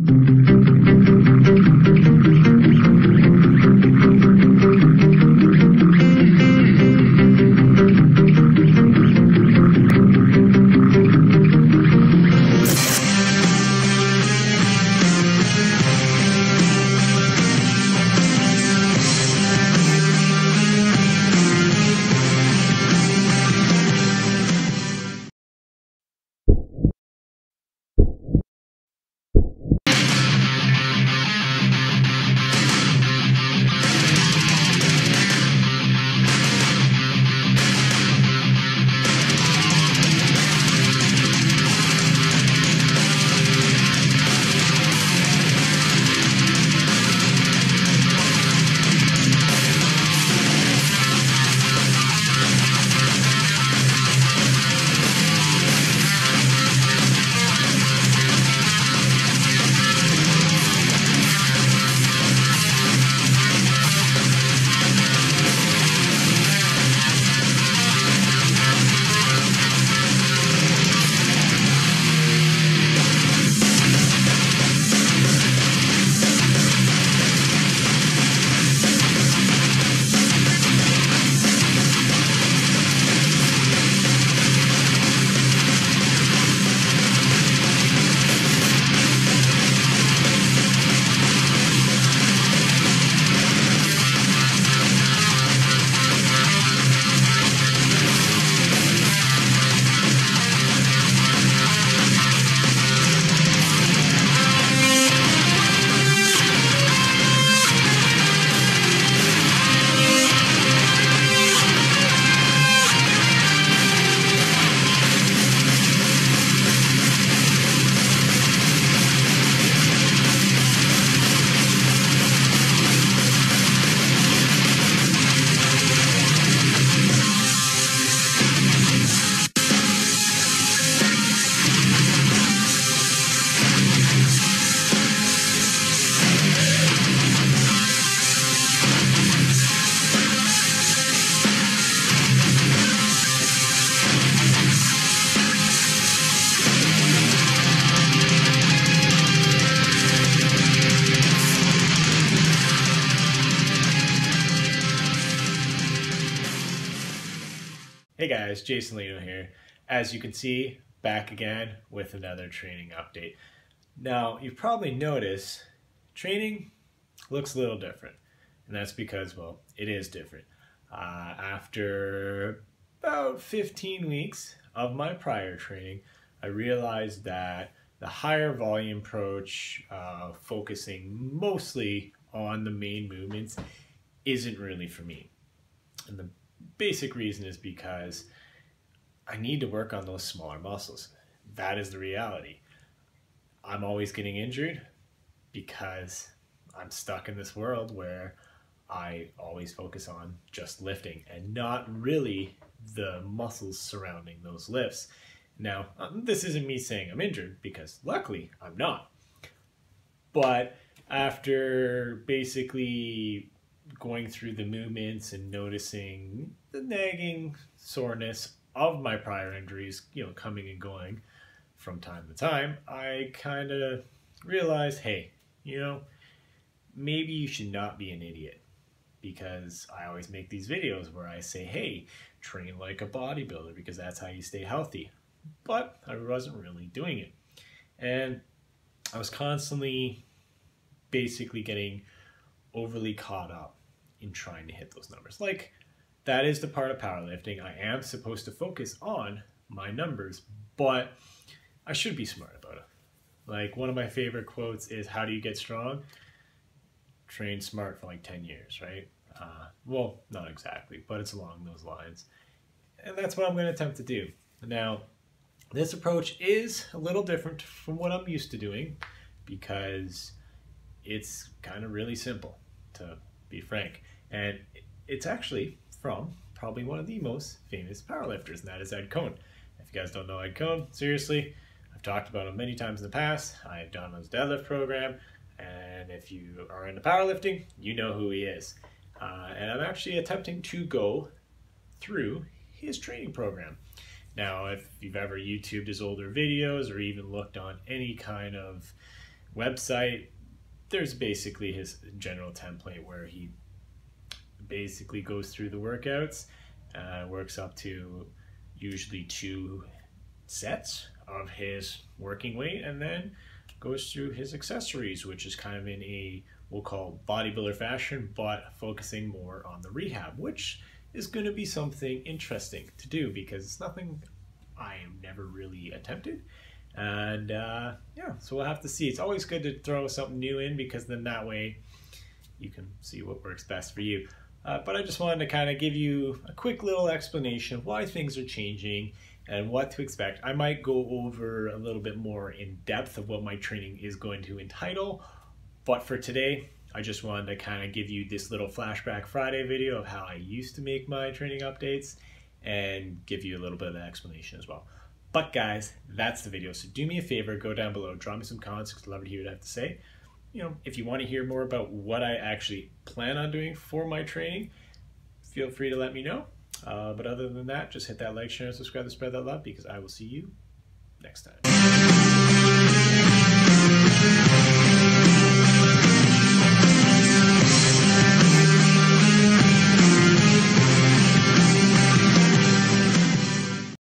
Mm-hmm. Hey guys, Jason Leeno here. As you can see, back again with another training update. Now, you've probably noticed training looks a little different, and that's because, well, it is different. Uh, after about 15 weeks of my prior training, I realized that the higher volume approach, uh, focusing mostly on the main movements, isn't really for me. And the basic reason is because I need to work on those smaller muscles. That is the reality. I'm always getting injured because I'm stuck in this world where I always focus on just lifting and not really the muscles surrounding those lifts. Now, um, this isn't me saying I'm injured because luckily I'm not. But after basically going through the movements and noticing the nagging soreness of my prior injuries, you know, coming and going from time to time, I kind of realized, hey, you know, maybe you should not be an idiot because I always make these videos where I say, hey, train like a bodybuilder because that's how you stay healthy. But I wasn't really doing it. And I was constantly basically getting overly caught up in trying to hit those numbers. Like, that is the part of powerlifting. I am supposed to focus on my numbers, but I should be smart about it. Like, one of my favorite quotes is, How do you get strong? Train smart for like 10 years, right? Uh, well, not exactly, but it's along those lines. And that's what I'm going to attempt to do. Now, this approach is a little different from what I'm used to doing because it's kind of really simple, to be frank. And it's actually from probably one of the most famous powerlifters, and that is Ed Coan. If you guys don't know Ed Coan, seriously, I've talked about him many times in the past. I've done his deadlift program, and if you are into powerlifting, you know who he is. Uh, and I'm actually attempting to go through his training program. Now, if you've ever YouTubed his older videos or even looked on any kind of website, there's basically his general template where he basically goes through the workouts, uh, works up to usually two sets of his working weight, and then goes through his accessories, which is kind of in a we'll call bodybuilder fashion, but focusing more on the rehab, which is going to be something interesting to do because it's nothing I have never really attempted. And uh, yeah, so we'll have to see. It's always good to throw something new in because then that way you can see what works best for you. Uh, but I just wanted to kind of give you a quick little explanation of why things are changing and what to expect. I might go over a little bit more in depth of what my training is going to entitle, but for today, I just wanted to kind of give you this little flashback Friday video of how I used to make my training updates and give you a little bit of an explanation as well. But guys, that's the video. So do me a favor, go down below, drop me some comments because I'd love to hear what I have to say. You know, if you want to hear more about what I actually plan on doing for my training, feel free to let me know. Uh, but other than that, just hit that like, share, and subscribe to spread that love because I will see you next time.